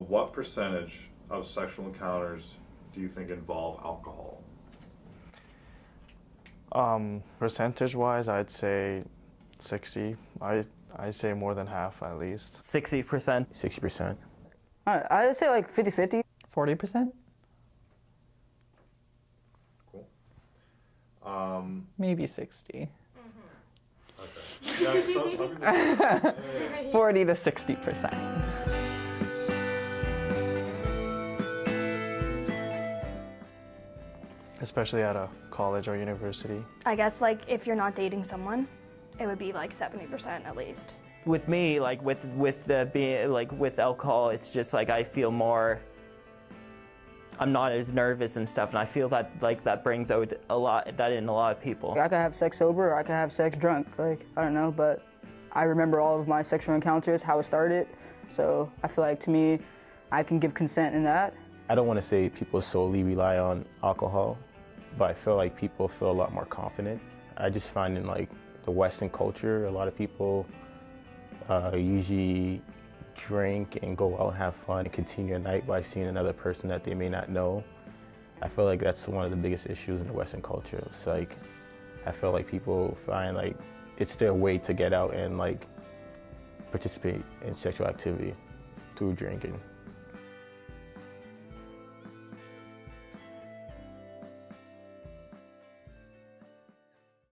What percentage of sexual encounters do you think involve alcohol? Um, percentage wise, I'd say 60. I I say more than half at least. 60%. 60%. Alright, I'd say like 50 50. 40%? Cool. Um, Maybe 60. okay. Yeah, some, some people, yeah, yeah, yeah. 40 to 60%. Especially at a college or university. I guess like if you're not dating someone, it would be like 70% at least. With me, like with with the being like with alcohol, it's just like I feel more. I'm not as nervous and stuff, and I feel that like that brings out a lot that in a lot of people. I can have sex sober or I can have sex drunk. Like, I don't know, but I remember all of my sexual encounters, how it started. So I feel like to me, I can give consent in that. I don't want to say people solely rely on alcohol, but I feel like people feel a lot more confident. I just find in like the Western culture, a lot of people uh, usually drink and go out and have fun and continue a night by seeing another person that they may not know. I feel like that's one of the biggest issues in the Western culture. It's like, I feel like people find like it's their way to get out and like participate in sexual activity through drinking.